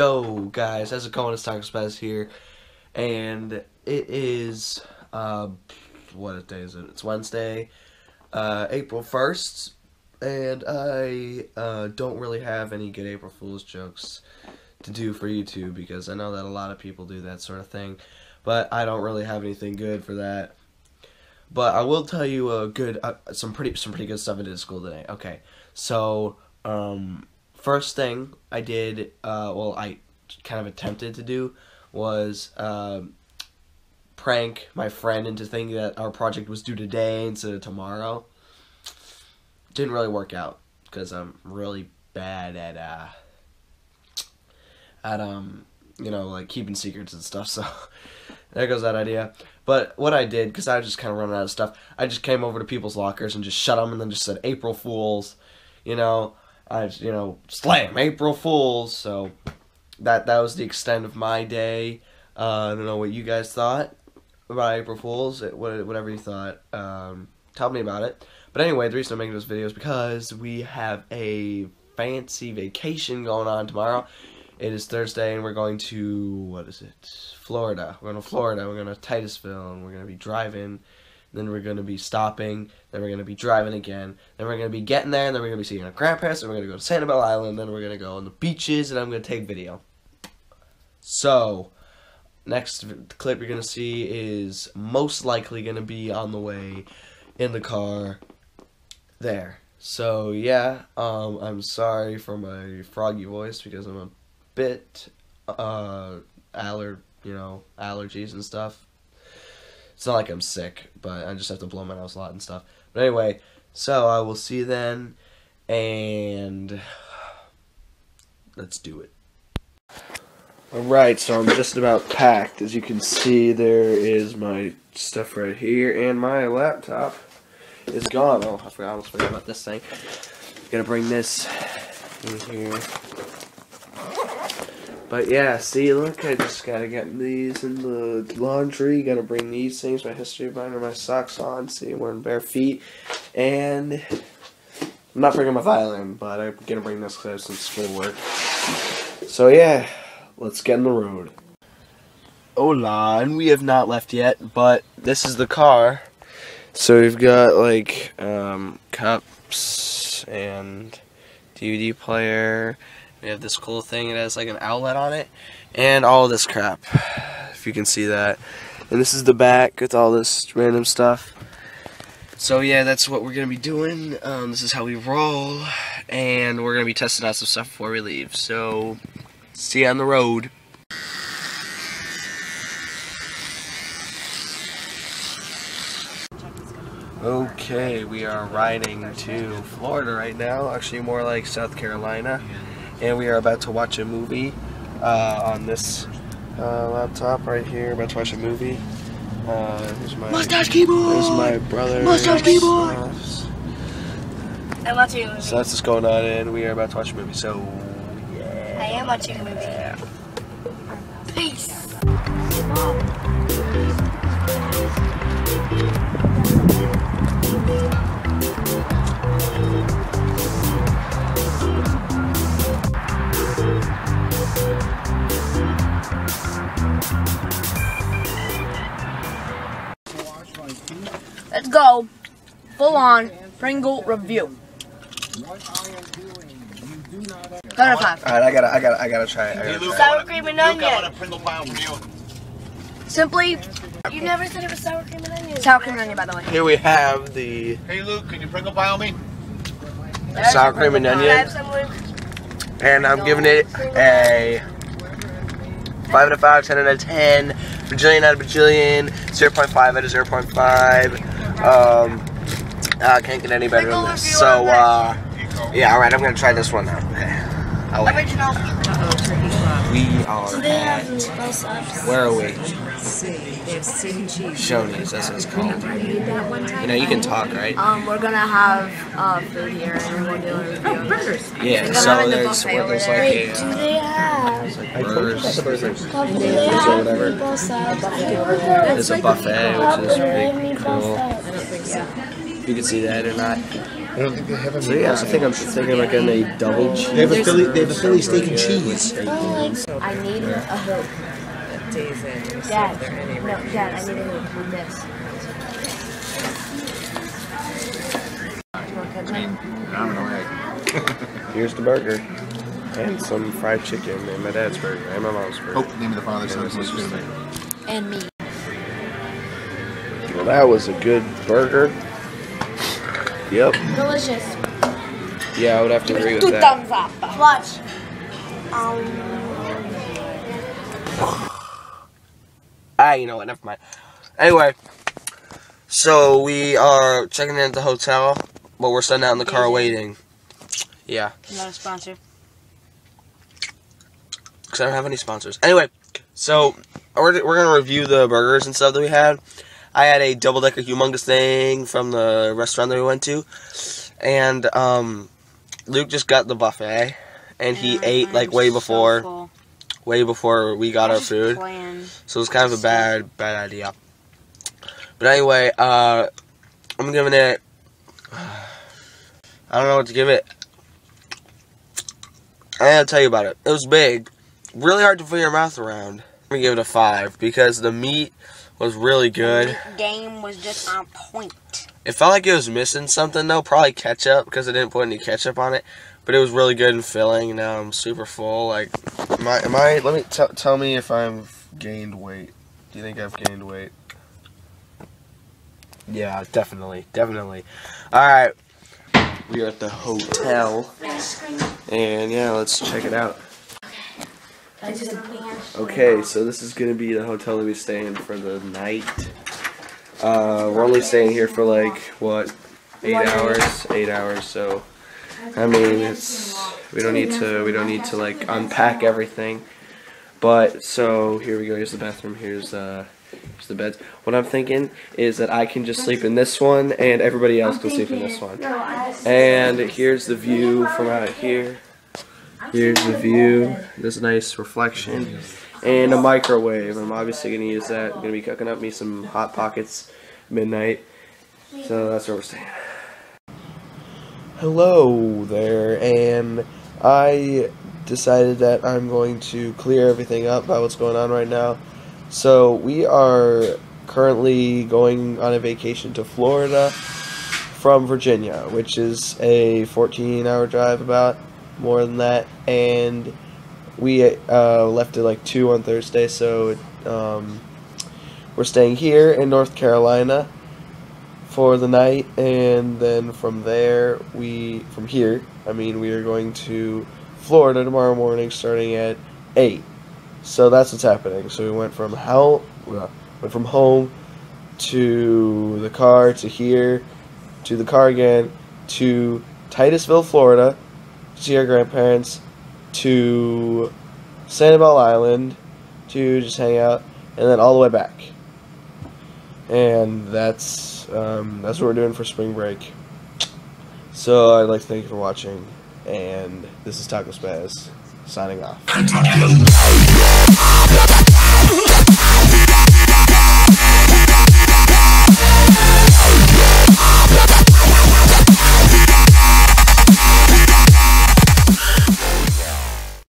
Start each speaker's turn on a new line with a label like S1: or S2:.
S1: Yo, guys, how's it going? It's Taco Spaz here, and it is, uh, what day is it? It's Wednesday, uh, April 1st, and I, uh, don't really have any good April Fool's jokes to do for YouTube, because I know that a lot of people do that sort of thing, but I don't really have anything good for that. But I will tell you a good, uh, some pretty, some pretty good stuff I did at school today. Okay, so, um, first thing I did, uh, well, I kind of attempted to do was uh, prank my friend into thinking that our project was due today instead of tomorrow. Didn't really work out because I'm really bad at uh, at um you know like keeping secrets and stuff. So there goes that idea. But what I did, because I was just kind of running out of stuff, I just came over to people's lockers and just shut them and then just said April Fools, you know. I you know slam April Fools. So that that was the extent of my day. Uh, I don't know what you guys thought about April Fools. It, whatever you thought, um, tell me about it. But anyway, the reason I'm making this video is because we have a fancy vacation going on tomorrow. It is Thursday, and we're going to what is it? Florida. We're going to Florida. We're going to Titusville, and we're going to be driving then we're going to be stopping, then we're going to be driving again, then we're going to be getting there, and then we're going to be seeing our grandparents, and we're going to go to Sanibel Island, then we're going to go on the beaches, and I'm going to take video. So, next clip you're going to see is most likely going to be on the way in the car there. So, yeah, um, I'm sorry for my froggy voice because I'm a bit, uh, aller, you know, allergies and stuff. It's not like I'm sick, but I just have to blow my nose a lot and stuff. But anyway, so I will see you then, and let's do it. Alright, so I'm just about packed. As you can see, there is my stuff right here, and my laptop is gone. Oh, I forgot, I almost forgot about this thing. Gotta bring this in here. But yeah, see, look, I just gotta get these in the laundry. Gotta bring these things, my history binder, my socks on. See, I'm wearing bare feet. And I'm not bringing my violin, but I'm gonna bring this because I have some schoolwork. So yeah, let's get in the road. Hola, and we have not left yet, but this is the car. So we've got like um, cups and DVD player we have this cool thing, it has like an outlet on it, and all this crap, if you can see that. And this is the back with all this random stuff. So yeah, that's what we're going to be doing. Um, this is how we roll, and we're going to be testing out some stuff before we leave. So, see you on the road. Okay, we are riding to Florida right now, actually more like South Carolina and we are about to watch a movie uh, on this uh, laptop right here. About to watch a movie. Uh, here's my
S2: mustache keyboard.
S1: There's my brother.
S2: Mustache keyboard. I'm watching a movie.
S1: So that's what's going on, and we are about to watch a movie. So yeah.
S2: I am watching a movie. Yeah. Peace. Let's go. Full on Pringle review. Out of five.
S1: Alright, I gotta, I gotta, I gotta try it. I gotta try
S2: sour cream and onion. Simply, you never said it was sour cream and onion. Sour cream and onion, by the way.
S1: Here we have the.
S3: Hey Luke, can you Pringle pile me?
S1: Sour cream and onion. And I'm giving it a 5 out of 5, 10 out of 10, bajillion out of bajillion, 0.5 out of 0.5. Um, uh, can't get any better than this. So, uh, yeah, alright, I'm gonna try this one now. Okay. Wait. We are at, where are we? Shoney's, that's what it's called. You know, you can talk, right?
S2: Um, we're gonna have uh, food here and we're doing reviews. Oh, burgers.
S1: Yeah, so there's, where there's like a,
S2: Do they have?
S1: like burgers,
S2: burgers.
S1: or whatever. There's a buffet, which is pretty cool. You can see that or not.
S3: I don't think they have a
S1: So yeah, I think I'm thinking like in a double cheese.
S3: They have a Philly. They have a Philly steak and cheese.
S2: I need a hope.
S4: days in. to
S2: Dad,
S4: if there any
S2: no,
S4: reviews.
S2: Dad, I need a hoop with this. Do you want ketchup?
S1: Here's the burger. And some fried chicken and my dad's burger and my mom's burger.
S3: Oh, name of the Father, Son, and Holy Spirit.
S2: And me.
S1: Well, that was a good burger. Yep.
S2: Delicious.
S1: Yeah, I would have to agree with
S2: Two
S1: that.
S2: thumbs up. Watch. Um,
S1: Ah, you know what? Never mind. Anyway, so we are checking in at the hotel, but we're sitting out in the car waiting. Yeah,
S2: not a sponsor.
S1: Because I don't have any sponsors. Anyway, so we're, we're gonna review the burgers and stuff that we had. I had a double decker humongous thing from the restaurant that we went to, and um, Luke just got the buffet, and he ate like way before, way before we got our food. So it was kind of a bad, bad idea. But anyway, uh, I'm giving it. I don't know what to give it. I gotta tell you about it. It was big, really hard to put your mouth around. I'm gonna give it a five because the meat was really good.
S2: Game was just on point.
S1: It felt like it was missing something though, probably ketchup because I didn't put any ketchup on it. But it was really good and filling. Now I'm super full. Like, am I? Am I? Let me tell me if I've gained weight. Do you think I've gained weight? Yeah, definitely, definitely. All right, we are at the hotel, and yeah, let's check it out. Okay, so this is gonna be the hotel that we stay in for the night. Uh, we're only staying here for like what, eight hours? Eight hours. So, I mean, it's we don't need to we don't need to like unpack everything. But so here we go. Here's the bathroom. Here's uh, here's the beds. What I'm thinking is that I can just sleep in this one, and everybody else can sleep in this one. And here's the view from out here. Here's the view. This nice reflection. And a microwave. I'm obviously going to use that. I'm going to be cooking up me some Hot Pockets midnight. So that's where we're staying. Hello there, and I decided that I'm going to clear everything up about what's going on right now. So we are currently going on a vacation to Florida from Virginia, which is a 14 hour drive about more than that and we uh, left at like 2 on Thursday so um, we're staying here in North Carolina for the night and then from there we from here I mean we are going to Florida tomorrow morning starting at 8 so that's what's happening. So we went from hell went from home to the car to here to the car again to Titusville, Florida, see our grandparents, to Sanibel Island, to just hang out, and then all the way back. And that's um, that's what we're doing for spring break. So I'd like to thank you for watching, and this is Taco Spaz signing off.